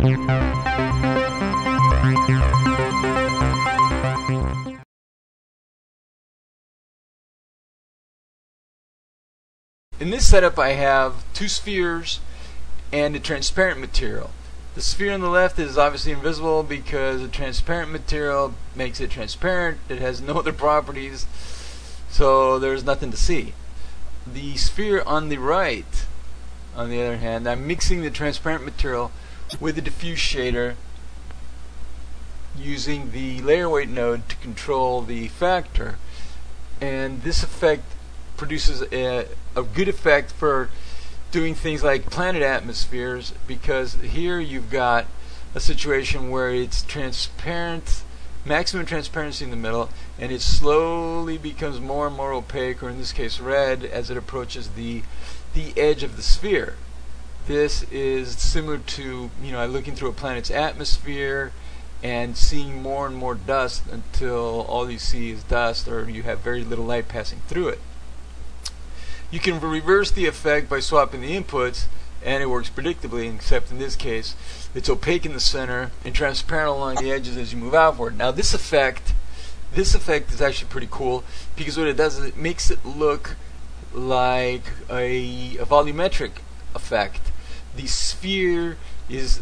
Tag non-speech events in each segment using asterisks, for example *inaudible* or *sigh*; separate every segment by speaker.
Speaker 1: In this setup I have two spheres and a transparent material. The sphere on the left is obviously invisible because the transparent material makes it transparent. It has no *laughs* other properties, so there's nothing to see. The sphere on the right, on the other hand, I'm mixing the transparent material with the diffuse shader using the layer weight node to control the factor. And this effect produces a, a good effect for doing things like planet atmospheres because here you've got a situation where it's transparent maximum transparency in the middle and it slowly becomes more and more opaque or in this case red as it approaches the the edge of the sphere this is similar to you know looking through a planet's atmosphere and seeing more and more dust until all you see is dust or you have very little light passing through it you can reverse the effect by swapping the inputs and it works predictably except in this case it's opaque in the center and transparent along the edges as you move outward. Now this effect this effect is actually pretty cool because what it does is it makes it look like a, a volumetric effect. The sphere is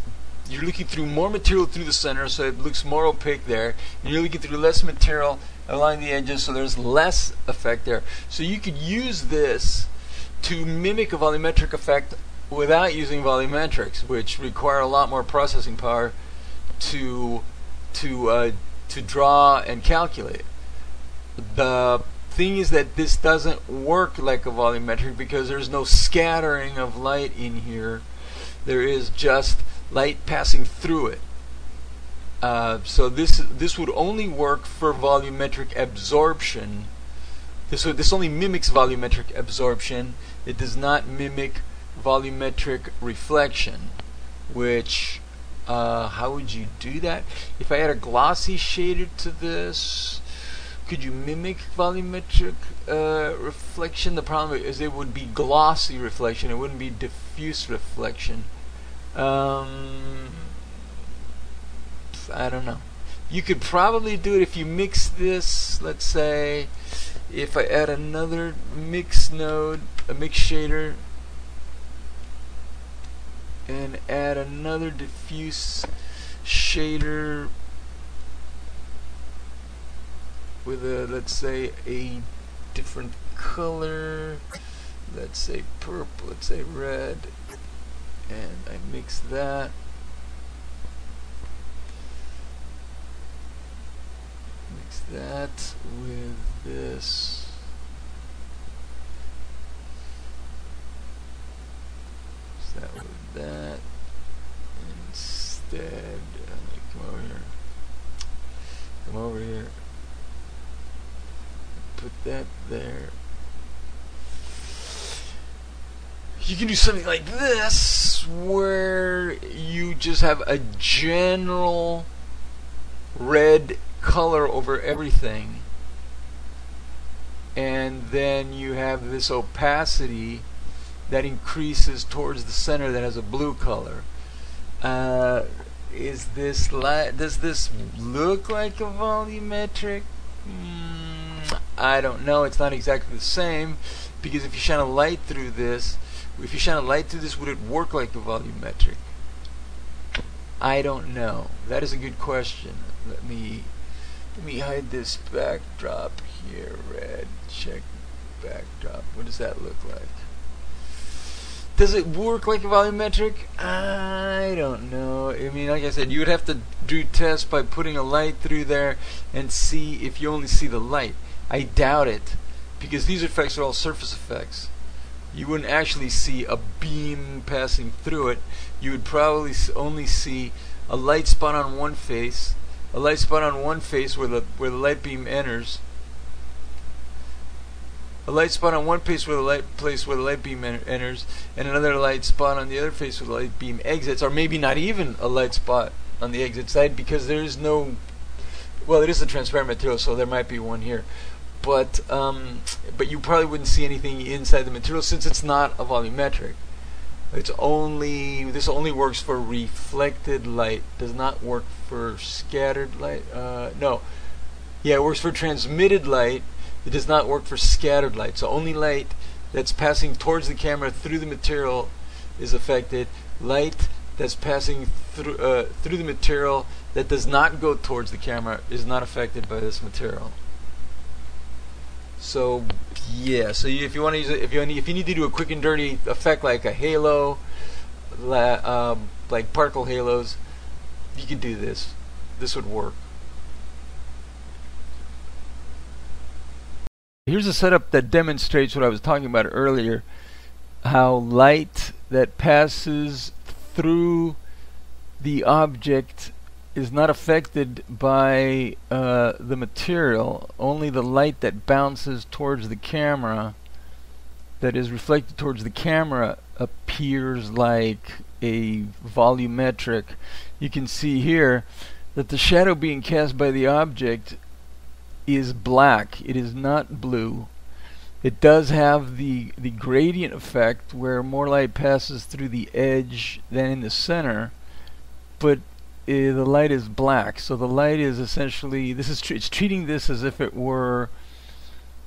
Speaker 1: you're looking through more material through the center so it looks more opaque there and you're looking through less material along the edges so there's less effect there. So you could use this to mimic a volumetric effect without using volumetrics, which require a lot more processing power to to uh, to draw and calculate. The thing is that this doesn't work like a volumetric because there's no scattering of light in here. There is just light passing through it. Uh, so this this would only work for volumetric absorption. This this only mimics volumetric absorption. It does not mimic volumetric reflection. Which uh, how would you do that? If I had a glossy shader to this, could you mimic volumetric uh, reflection? The problem is it would be glossy reflection. It wouldn't be diffuse reflection. Um, I don't know. You could probably do it if you mix this, let's say, if I add another mix node, a mix shader, and add another diffuse shader with a, let's say, a different color, let's say purple, let's say red, and I mix that. Mix that with this. Mix that with that. Instead, uh, come over here. Come over here. Put that there. You can do something like this, where you just have a general red color over everything. And then you have this opacity that increases towards the center that has a blue color. Uh, is this does this look like a volumetric? Mm, I don't know. It's not exactly the same because if you shine a light through this if you shine a light through this would it work like a volumetric I don't know that is a good question let me let me hide this backdrop here, red. Check backdrop. What does that look like? Does it work like a volumetric? I don't know. I mean, like I said, you would have to do tests by putting a light through there and see if you only see the light. I doubt it, because these effects are all surface effects. You wouldn't actually see a beam passing through it. You would probably only see a light spot on one face a light spot on one face where the where the light beam enters a light spot on one place where the light place where the light beam enters and another light spot on the other face where the light beam exits or maybe not even a light spot on the exit side because there is no well it is a transparent material so there might be one here but um, but you probably wouldn't see anything inside the material since it's not a volumetric It's only this only works for reflected light. Does not work for scattered light. Uh, no, yeah, it works for transmitted light. It does not work for scattered light. So only light that's passing towards the camera through the material is affected. Light that's passing through uh, through the material that does not go towards the camera is not affected by this material. So yeah, so you, if you want to use it, if you if you need to do a quick and dirty effect like a halo, la, um, like particle halos, you can do this. This would work. Here's a setup that demonstrates what I was talking about earlier, how light that passes through the object is not affected by uh, the material, only the light that bounces towards the camera that is reflected towards the camera appears like a volumetric. You can see here that the shadow being cast by the object is black. It is not blue. It does have the the gradient effect where more light passes through the edge than in the center, but the light is black. So the light is essentially this is tr it's treating this as if it were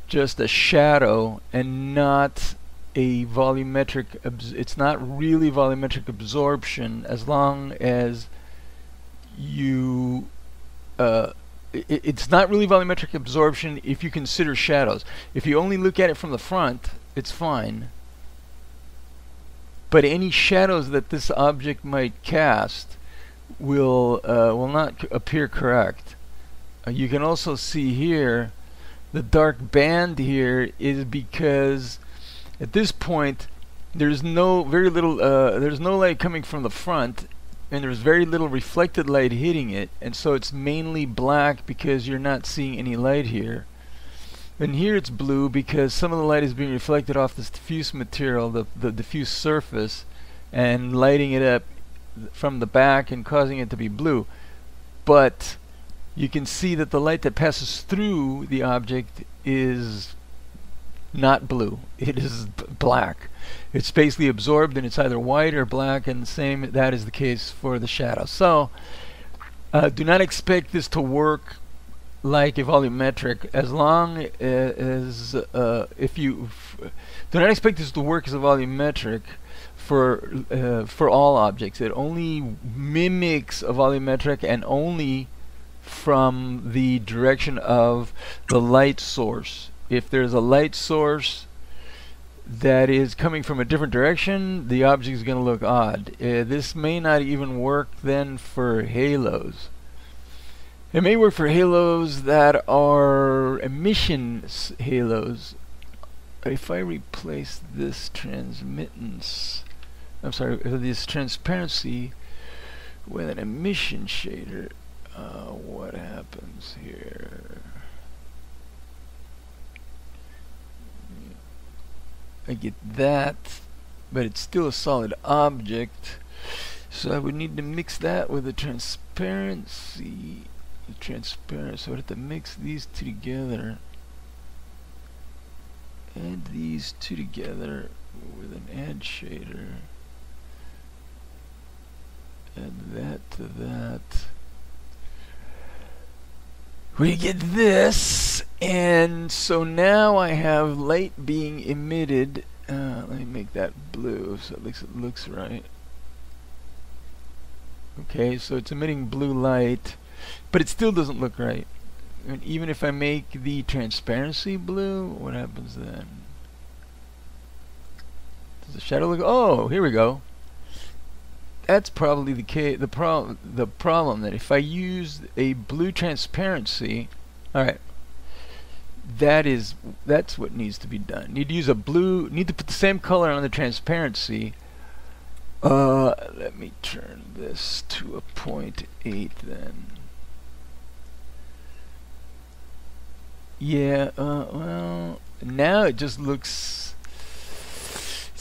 Speaker 1: just a shadow and not a volumetric it's not really volumetric absorption as long as you uh, it, it's not really volumetric absorption if you consider shadows if you only look at it from the front it's fine but any shadows that this object might cast will uh, will not appear correct. Uh, you can also see here the dark band here is because at this point there's no very little uh, there's no light coming from the front and there's very little reflected light hitting it and so it's mainly black because you're not seeing any light here and here it's blue because some of the light is being reflected off this diffuse material the, the diffuse surface and lighting it up from the back and causing it to be blue. But you can see that the light that passes through the object is not blue. It is black. It's basically absorbed and it's either white or black and the same that is the case for the shadow. So uh, do not expect this to work like a volumetric as long as uh, if you do not expect this to work as a volumetric for uh, for all objects. It only mimics a volumetric and only from the direction of the light source. If there's a light source that is coming from a different direction, the object is going to look odd. Uh, this may not even work then for halos. It may work for halos that are emission halos. If I replace this transmittance I'm sorry, this transparency with an emission shader. Uh, what happens here? I get that, but it's still a solid object. So I would need to mix that with the transparency. The transparent, so I have to mix these two together. Add these two together with an add shader add that to that. We get this, and so now I have light being emitted. Uh, let me make that blue so it looks, it looks right. Okay, so it's emitting blue light, but it still doesn't look right. And even if I make the transparency blue, what happens then? Does the shadow look? Oh, here we go that's probably the the problem the problem that if I use a blue transparency all right that is that's what needs to be done. Need to use a blue need to put the same color on the transparency. Uh let me turn this to a point eight then. Yeah uh well now it just looks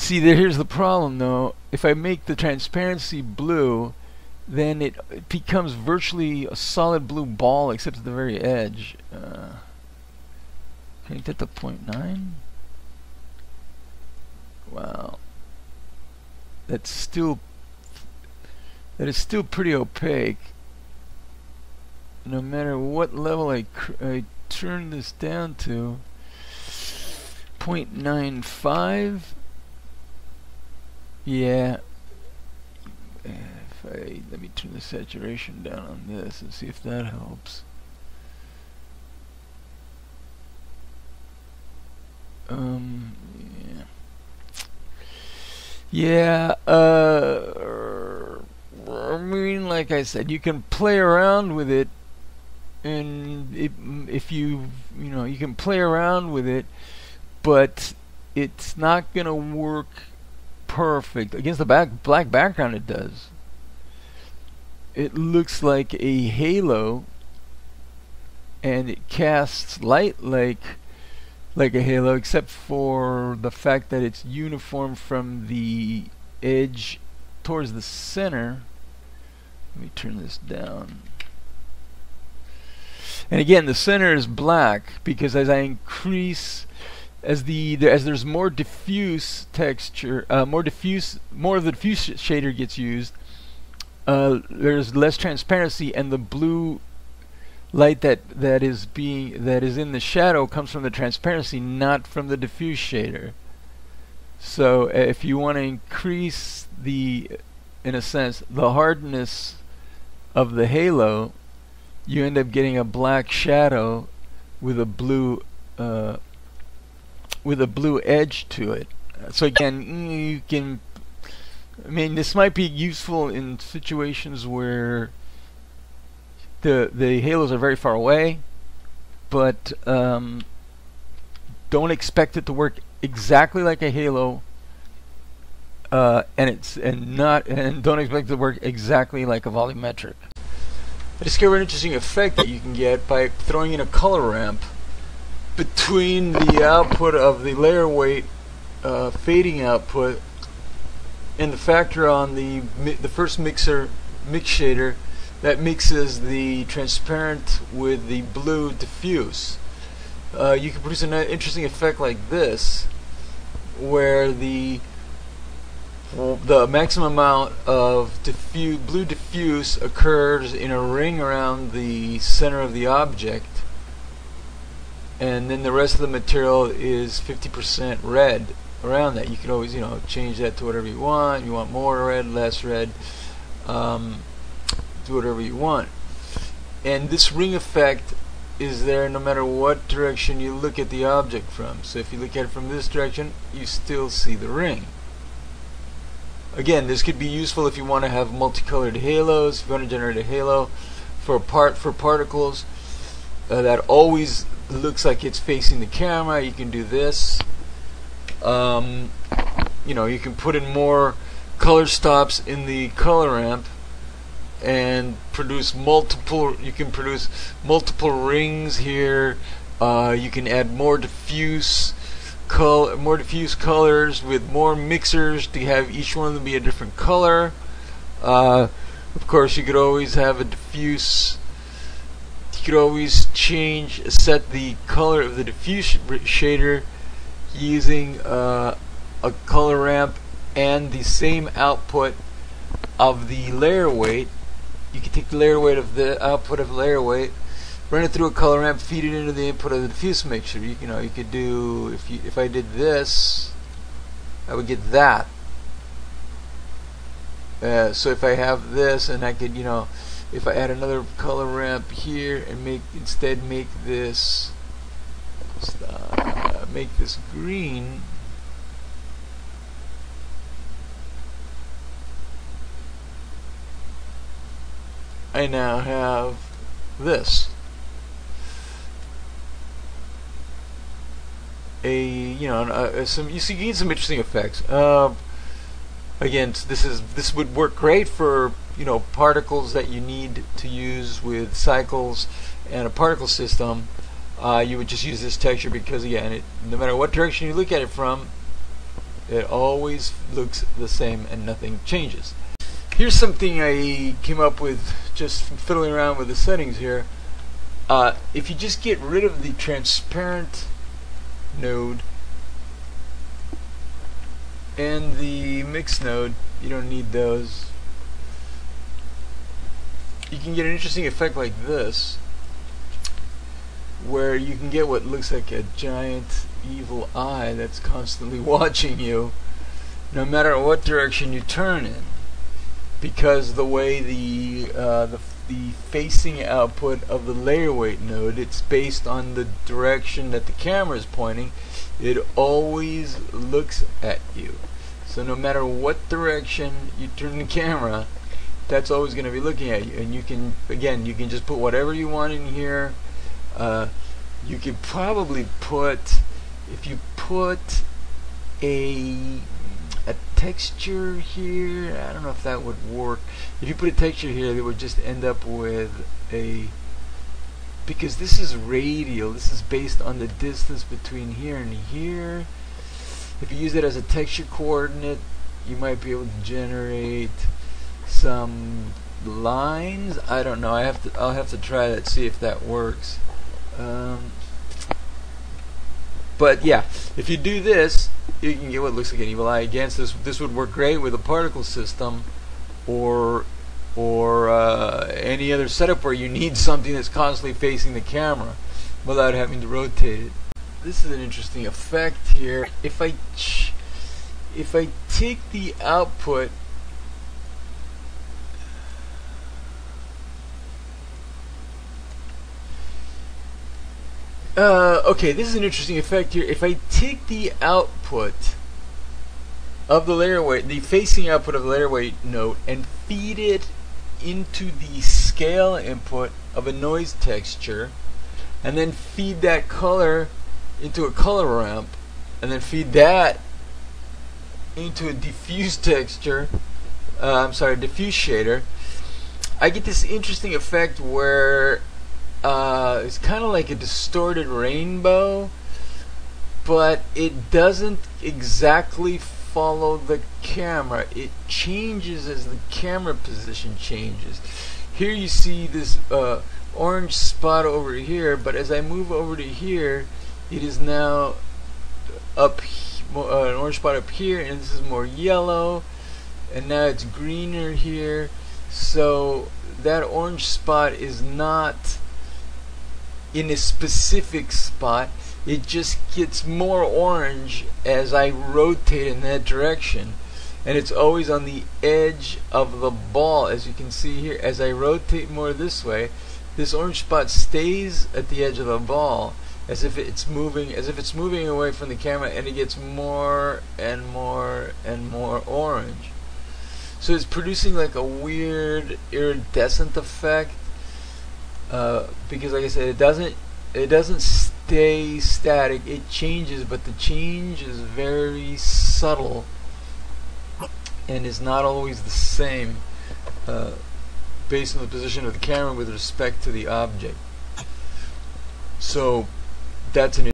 Speaker 1: See, there, here's the problem though. If I make the transparency blue, then it, it becomes virtually a solid blue ball except at the very edge. Uh, can you get to 0.9? Wow. that's still that is still pretty opaque no matter what level I, I turn this down to 0.95 yeah. If I let me turn the saturation down on this and see if that helps. Um yeah. Yeah uh I mean like I said you can play around with it and if you you know you can play around with it but it's not gonna work perfect. Against the back black background it does. It looks like a halo and it casts light like like a halo except for the fact that it's uniform from the edge towards the center. Let me turn this down. And again, the center is black because as I increase, as the, the as there's more diffuse texture, uh, more diffuse, more of the diffuse sh shader gets used. Uh, there's less transparency, and the blue light that that is being that is in the shadow comes from the transparency, not from the diffuse shader. So if you want to increase the, in a sense, the hardness of the halo, you end up getting a black shadow with a blue uh, with a blue edge to it. So again, *laughs* you can. I mean, this might be useful in situations where the the halos are very far away, but um, don't expect it to work exactly like a halo. Uh, and it's and not and *laughs* don't expect it to work exactly like a volumetric. I discovered an interesting effect that you can get by throwing in a color ramp between the output of the layer weight uh, fading output and the factor on the the first mixer mix shader that mixes the transparent with the blue diffuse. Uh, you can produce an interesting effect like this where the the maximum amount of blue diffuse occurs in a ring around the center of the object and then the rest of the material is 50% red around that. You can always you know change that to whatever you want. You want more red less red. Um, do whatever you want. And this ring effect is there no matter what direction you look at the object from. So if you look at it from this direction you still see the ring. Again, this could be useful if you want to have multicolored halos, if you want to generate a halo for part for particles uh, that always looks like it's facing the camera. You can do this. Um, you know, you can put in more color stops in the color ramp and produce multiple you can produce multiple rings here uh, you can add more diffuse color, more diffuse colors with more mixers to have each one of them be a different color. Uh, of course, you could always have a diffuse. You could always change, set the color of the diffuse shader using uh, a color ramp and the same output of the layer weight. You can take the layer weight of the output of layer weight run it through a color ramp, feed it into the input of the diffuse mixer. You, you know, you could do if you if I did this, I would get that. Uh, so if I have this, and I could, you know, if I add another color ramp here and make instead make this uh, make this green. I now have this. a you know uh, some you see you get some interesting effects. Uh, again, this is this would work great for you know particles that you need to use with cycles and a particle system. Uh, you would just use this texture because again, it, no matter what direction you look at it from, it always looks the same and nothing changes. Here's something I came up with just fiddling around with the settings here. Uh, if you just get rid of the transparent node and the mix node you don't need those you can get an interesting effect like this where you can get what looks like a giant evil eye that's constantly *laughs* watching you no matter what direction you turn in because the way the uh, the, the facing output of the layer weight node it's based on the direction that the camera is pointing it always looks at you. So no matter what direction you turn the camera that's always going to be looking at you. And you can again you can just put whatever you want in here. Uh, you could probably put if you put a a texture here I don't know if that would work. If you put a texture here it would just end up with a because this is radial. This is based on the distance between here and here. If you use it as a texture coordinate you might be able to generate some lines I don't know I have to I'll have to try that see if that works um, but yeah, if you do this, you can get what looks like an evil eye. Again, so this this would work great with a particle system, or or uh, any other setup where you need something that's constantly facing the camera without having to rotate it. This is an interesting effect here. If I if I take the output Uh, okay, this is an interesting effect here. If I take the output of the layer weight, the facing output of the layer weight node, and feed it into the scale input of a noise texture, and then feed that color into a color ramp, and then feed that into a diffuse texture, uh, I'm sorry, diffuse shader, I get this interesting effect where uh, it's kind of like a distorted rainbow, but it doesn't exactly follow the camera. It changes as the camera position changes. Here you see this uh, orange spot over here, but as I move over to here, it is now up uh, an orange spot up here, and this is more yellow, and now it's greener here. So that orange spot is not in a specific spot it just gets more orange as I rotate in that direction. And it's always on the edge of the ball as you can see here. As I rotate more this way this orange spot stays at the edge of the ball as if it's moving as if it's moving away from the camera and it gets more and more and more orange. So it's producing like a weird iridescent effect uh, because like I said it doesn't it doesn't stay static. It changes but the change is very subtle and is not always the same uh, based on the position of the camera with respect to the object. So that's an